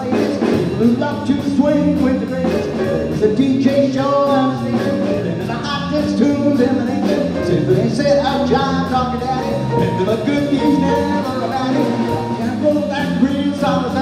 players who love to swing with the greatest. The DJ show I'm singing, and the hottest tunes in the nation. Symphony Sid, I'm John talking at and the good news never about it. I can't roll that real song